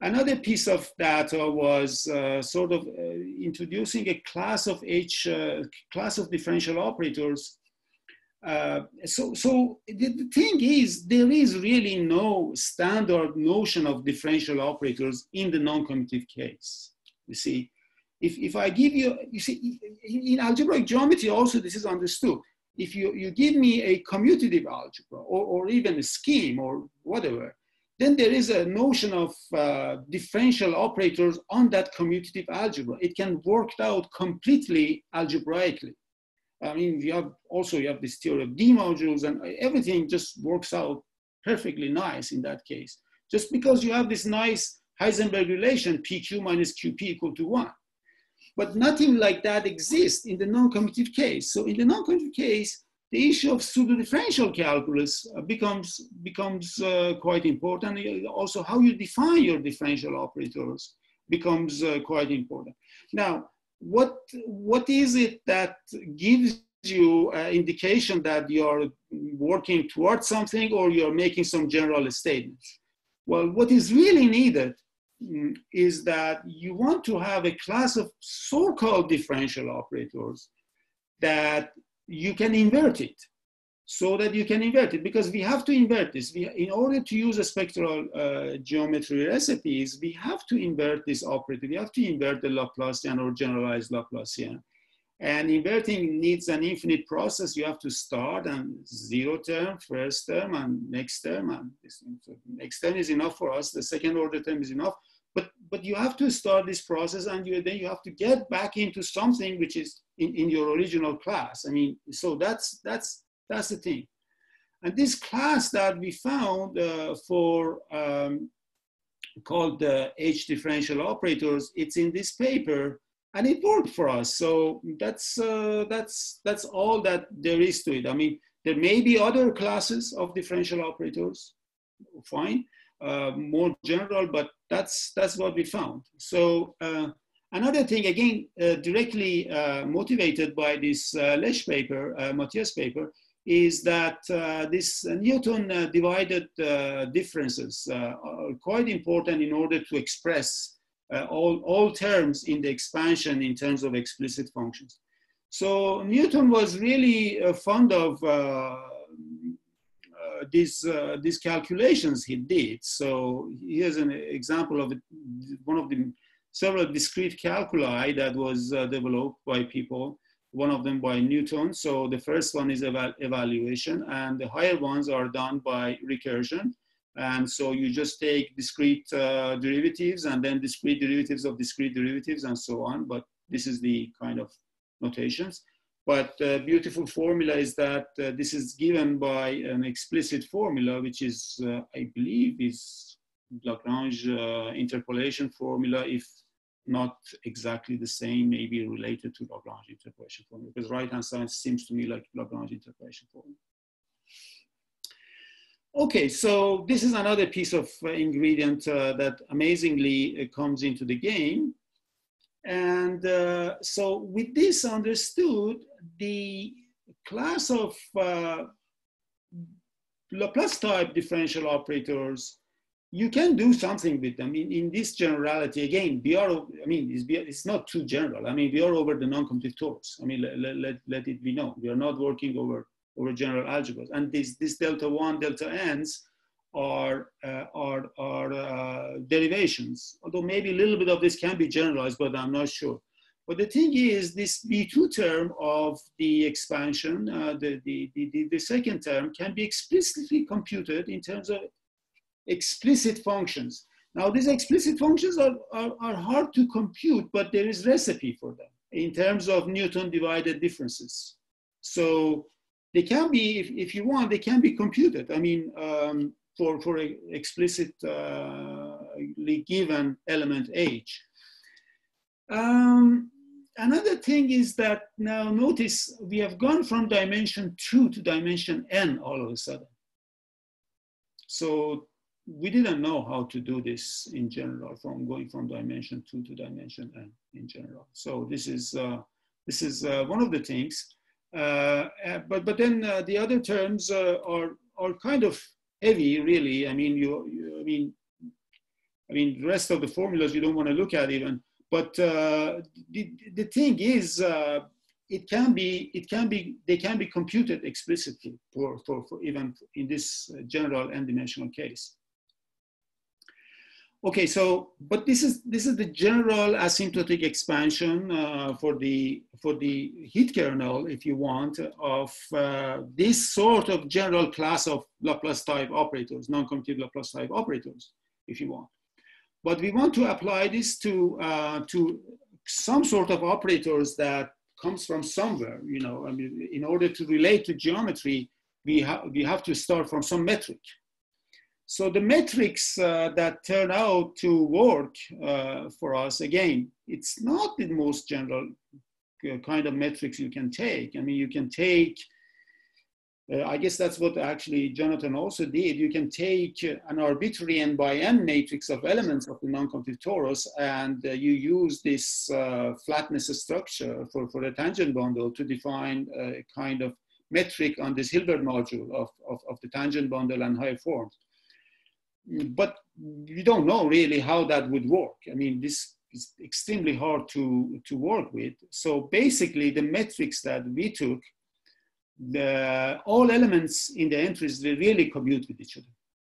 S2: Another piece of data was uh, sort of uh, introducing a class of H, uh, class of differential operators. Uh, so so the, the, thing is, there is really no standard notion of differential operators in the non-commutative case. You see, if, if I give you, you see, in algebraic geometry also this is understood. If you, you give me a commutative algebra or, or even a scheme or whatever, then there is a notion of uh, differential operators on that commutative algebra. It can work out completely algebraically. I mean, you have also you have this theory of D modules and everything just works out perfectly nice in that case. Just because you have this nice Heisenberg relation, PQ minus QP equal to one. But nothing like that exists in the non-commutative case. So in the non-commutative case, the issue of pseudo-differential calculus uh, becomes, becomes uh, quite important. Also, how you define your differential operators becomes uh, quite important. Now, what, what is it that gives you an indication that you're working towards something or you're making some general statements? Well, what is really needed mm, is that you want to have a class of so-called differential operators that you can invert it so that you can invert it because we have to invert this. We, in order to use a spectral uh, geometry recipes, we have to invert this operator. We have to invert the Laplacian or generalized Laplacian. And inverting needs an infinite process. You have to start and zero term, first term, and next term. And this, next term is enough for us. The second order term is enough. But, but you have to start this process and you, then you have to get back into something which is in, in your original class. I mean, so that's, that's, that's the thing. And this class that we found uh, for um, called the H differential operators, it's in this paper and it worked for us. So that's, uh, that's, that's all that there is to it. I mean, there may be other classes of differential operators, fine, uh, more general, but that's, that's what we found. So uh, Another thing, again, uh, directly uh, motivated by this uh, Lesch paper, uh, Matthias paper, is that this Newton divided differences are quite important in order to express all, all terms in the expansion in terms of explicit functions. So Newton was really fond of these, uh, these calculations he did. So here's an example of one of the several discrete calculi that was uh, developed by people, one of them by Newton. So the first one is eval evaluation and the higher ones are done by recursion. And so you just take discrete uh, derivatives and then discrete derivatives of discrete derivatives and so on. But this is the kind of notations. But uh, beautiful formula is that uh, this is given by an explicit formula, which is, uh, I believe, is Lagrange uh, interpolation formula, if not exactly the same, maybe related to Lagrange interpolation formula, because right-hand side seems to me like Lagrange interpolation formula. Okay, so this is another piece of uh, ingredient uh, that amazingly comes into the game. And uh, so with this understood, the class of uh, Laplace type differential operators, you can do something with them in, in this generality. Again, BR, I mean, it's, it's not too general. I mean, we are over the non-commutative torus. I mean, let, let, let it be known. We are not working over, over general algebras. And this, this delta one, delta n's are, uh, are, are uh, derivations, although maybe a little bit of this can be generalized, but I'm not sure. But the thing is, this B2 term of the expansion, uh, the, the, the, the, second term, can be explicitly computed in terms of explicit functions. Now, these explicit functions are, are, are hard to compute, but there is recipe for them in terms of Newton divided differences. So they can be, if, if you want, they can be computed. I mean, um, for, for explicitly uh, given element h. Um, another thing is that now notice we have gone from dimension two to dimension n all of a sudden. So we didn't know how to do this in general from going from dimension two to dimension n in general. So this is, uh, this is uh, one of the things. Uh, uh but, but then uh, the other terms uh, are, are kind of heavy, really. I mean, you, you, I mean, I mean, the rest of the formulas you don't want to look at even. But uh, the, the thing is, uh, it can be, it can be, they can be computed explicitly for, for, for even in this general n-dimensional case. Okay, so but this is this is the general asymptotic expansion uh, for the for the heat kernel, if you want, of uh, this sort of general class of Laplace type operators, non-commutative Laplace type operators, if you want. But we want to apply this to uh, to some sort of operators that comes from somewhere. You know, I mean, in order to relate to geometry, we have we have to start from some metric. So the metrics uh, that turn out to work uh, for us, again, it's not the most general uh, kind of metrics you can take. I mean, you can take, uh, I guess that's what actually Jonathan also did. You can take an arbitrary n by n matrix of elements of the non-commutative torus and uh, you use this uh, flatness structure for, for a tangent bundle to define a kind of metric on this Hilbert module of, of, of the tangent bundle and higher forms but we don't know really how that would work. I mean, this is extremely hard to, to work with. So basically the metrics that we took, the, all elements in the entries, they really commute with each other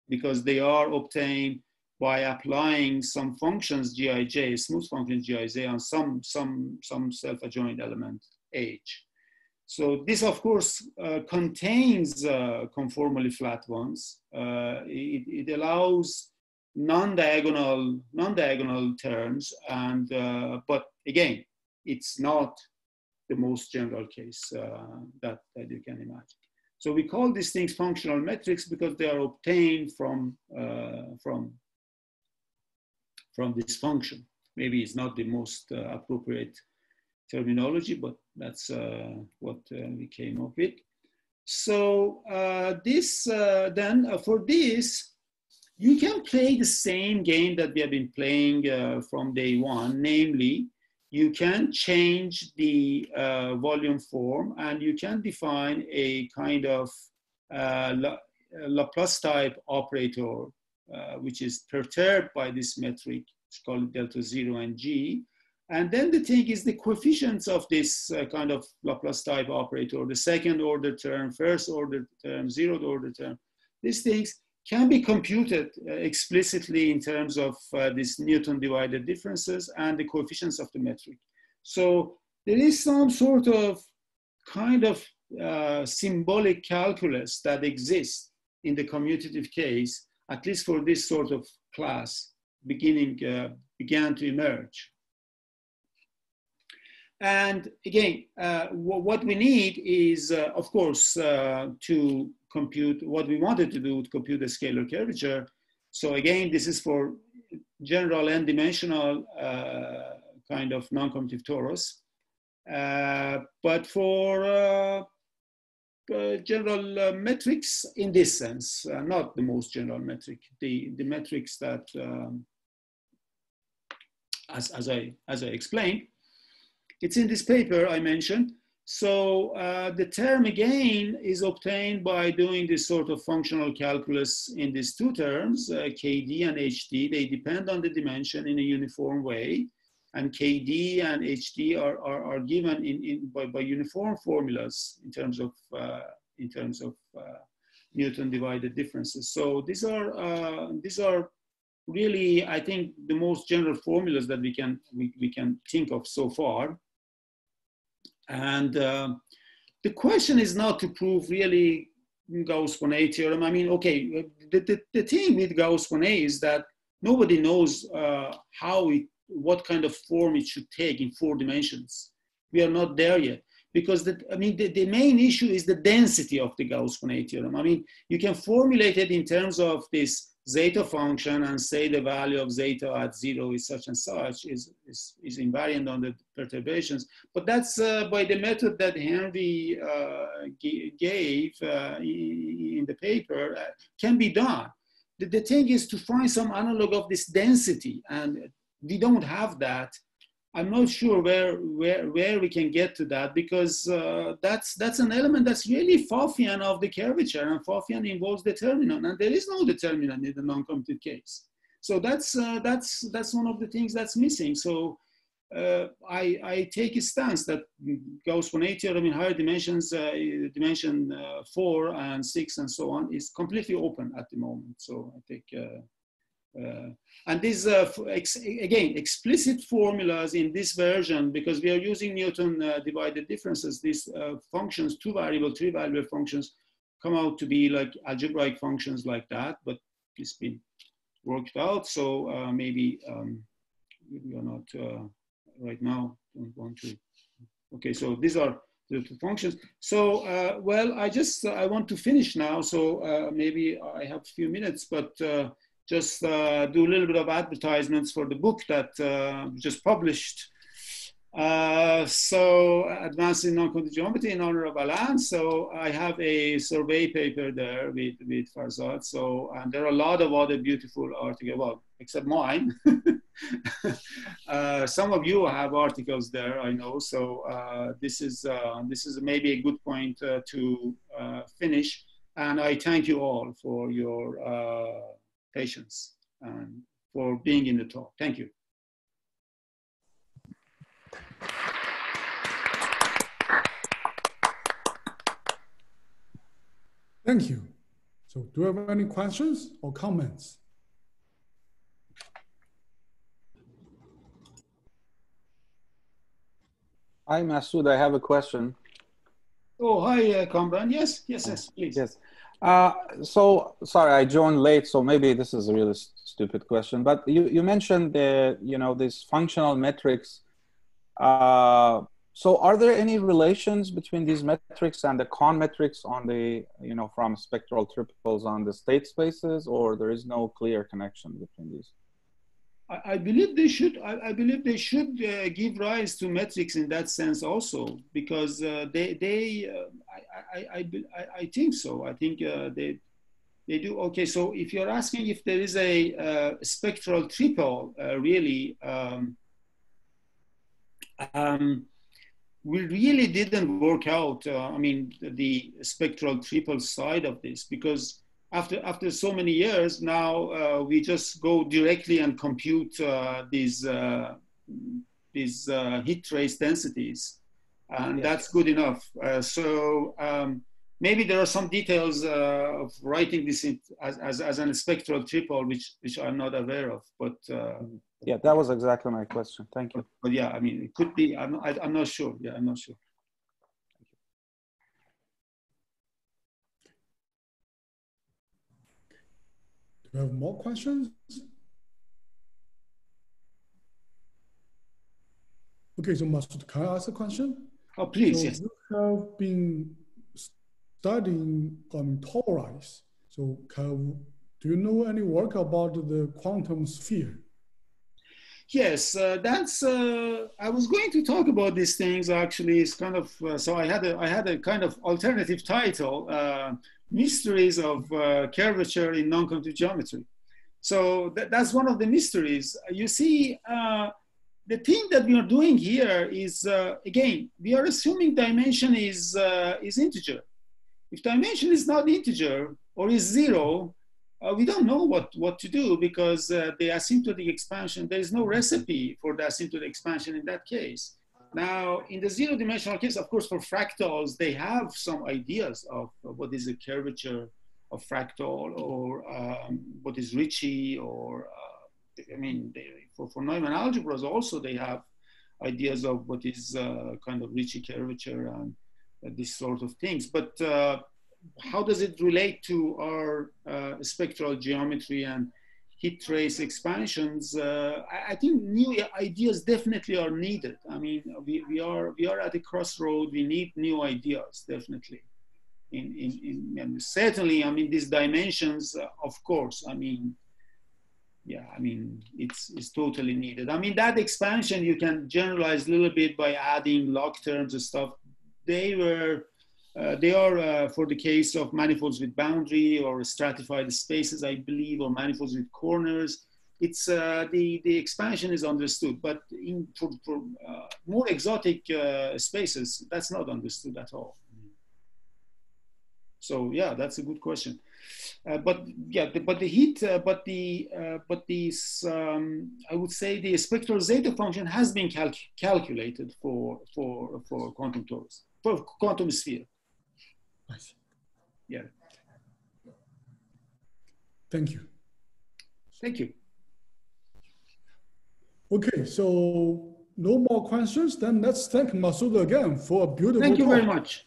S2: because they are obtained by applying some functions Gij, smooth functions Gij on some, some, some self-adjoint element H. So this, of course, uh, contains uh, conformally flat ones. Uh, it, it, allows non-diagonal non-diagonal terms, and uh, but again, it's not the most general case uh, that, that you can imagine. So we call these things functional metrics because they are obtained from uh, from from this function. Maybe it's not the most appropriate terminology, but that's uh, what uh, we came up with. So uh, this then for this, you can play the same game that we have been playing from day one, namely you can change the uh, volume form and you can define a kind of uh, Laplace type operator, uh, which is perturbed by this metric It's called delta zero and G. And then the thing is the coefficients of this uh, kind of Laplace type operator, the second order term, first order term, zeroth order term, these things can be computed uh, explicitly in terms of uh, these Newton divided differences and the coefficients of the metric. So there is some sort of kind of uh, symbolic calculus that exists in the commutative case, at least for this sort of class, beginning, uh, began to emerge. And again, uh, what we need is, uh, of course, to compute what we wanted to do to compute the scalar curvature. So again, this is for general n-dimensional uh, kind of non-commutative torus. Uh, but for uh, general metrics in this sense, not the most general metric, the, the metrics that, um, as, as, I, as I explained, it's in this paper I mentioned. So uh, the term again is obtained by doing this sort of functional calculus in these two terms, uh, KD and HD. They depend on the dimension in a uniform way. And KD and HD are, are, are given in, in, by, by uniform formulas in terms of, uh, in terms of uh, Newton divided differences. So these are, uh, these are really, I think, the most general formulas that we can, we, we can think of so far. And uh, the question is not to prove really Gauss-Bonnet theorem. I mean, okay, the, the, the thing with Gauss-Bonnet is that nobody knows uh, how it, what kind of form it should take in four dimensions. We are not there yet because the, I mean, the, the main issue is the density of the Gauss-Bonnet theorem. I mean, you can formulate it in terms of this zeta function and say the value of zeta at zero is such and such is, is, is invariant on the perturbations. But that's uh, by the method that Henri uh, gave uh, in the paper uh, can be done. The, the thing is to find some analog of this density and we don't have that I'm not sure where, where, where we can get to that because uh, that's, that's an element that's really Pfaffian of the curvature and Pfaffian involves determinant and there is no determinant in the non-commutative case. So that's, uh, that's, that's one of the things that's missing. So uh, I, I take a stance that Gauss-Bonnet theorem in higher dimensions, uh, dimension uh, four and six and so on is completely open at the moment. So I take uh, and these, uh, ex again, explicit formulas in this version, because we are using Newton uh, divided differences, these uh, functions, two variable, three variable functions, come out to be like algebraic functions like that, but it's been worked out. So uh, maybe um, we are not uh, right now, don't want to. Okay, so these are the two functions. So, well, I just, I want to finish now. So maybe I have a few minutes, but just uh, do a little bit of advertisements for the book that uh, just published. Uh, so advancing non-commutative geometry in honor of Alain. So I have a survey paper there with, with Farzad. So and there are a lot of other beautiful articles, well, except mine. uh, some of you have articles there, I know. So uh, this is uh, this is maybe a good point uh, to uh, finish. And I thank you all for your patience and for being in the talk. Thank you.
S1: Thank you. So do you have any questions or comments?
S5: Hi, Masoud. I have a question.
S2: Oh, hi, uh, Kamran. Yes, yes, yes, please.
S5: Yes. Uh, so sorry, I joined late, so maybe this is a really stupid question. But you you mentioned the you know these functional metrics. Uh, so are there any relations between these metrics and the Connes metrics on the you know from spectral triples on the state spaces, or there is no clear connection between these?
S2: I, I believe they should. I, I believe they should uh, give rise to metrics in that sense also, because uh, they they. Uh, I, I, I, I think so. I think uh, they they do. Okay, so if you're asking if there is a uh, spectral triple, uh, really. Um, um, we really didn't work out, I mean, the spectral triple side of this because after after so many years, now uh, we just go directly and compute uh, these uh, these uh, heat trace densities, and that's good enough. Uh, so um, maybe there are some details uh, of writing this in, as, as as an spectral triple, which which I'm not aware of, but.
S5: Yeah, that was exactly my question. Thank you.
S2: but yeah, I mean, it could be. I'm not, I, I'm not sure. Yeah, I'm not sure.
S1: Do you have more questions? Okay, so Masoud, can I ask a question?
S2: Oh, please,
S1: so
S2: yes.
S1: You have been studying um, torides. So can, do you know any work about the quantum sphere?
S2: Yes, uh, that's. Uh, I was going to talk about these things. Actually, it's kind of. Uh, so I had a. I had a kind of alternative title: uh, "Mysteries of uh, Curvature in Non-Commutative Geometry." So that, that's one of the mysteries. You see, uh, the thing that we are doing here is uh, again we are assuming dimension is uh, is integer. If dimension is not integer or is zero, uh, we don't know what, what to do because uh, the asymptotic expansion, there is no recipe for the asymptotic expansion in that case. Now, in the zero dimensional case, of course, for fractals, they have some ideas of what is the curvature of fractal or um, what is Ricci or, uh, I mean, they, for, for Neumann algebras also, they have ideas of what is uh, kind of Ricci curvature and uh, these sort of things. But uh, how does it relate to our uh, spectral geometry and heat trace expansions? Uh, I, I, think new ideas definitely are needed. I mean, we, we are we are at a crossroad. We need new ideas definitely. In, in, in and certainly, I mean, these dimensions, uh, of course. I mean, yeah, I mean, it's it's totally needed. I mean, that expansion you can generalize a little bit by adding log terms and stuff. They were uh, they are uh, for the case of manifolds with boundary or stratified spaces, I believe, or manifolds with corners. It's uh, the the expansion is understood, but in for, for more exotic spaces, that's not understood at all. So yeah, that's a good question. Uh, but yeah, the, but the heat, uh, but the uh, but these, um, I would say the spectral zeta function has been calc calculated for for for quantum torus for quantum sphere.
S1: I see.
S2: Yeah.
S1: Thank you.
S2: Thank you.
S1: Okay, so no more questions. Then let's thank Masoud again for a beautiful.
S2: Thank you
S1: talk.
S2: very much.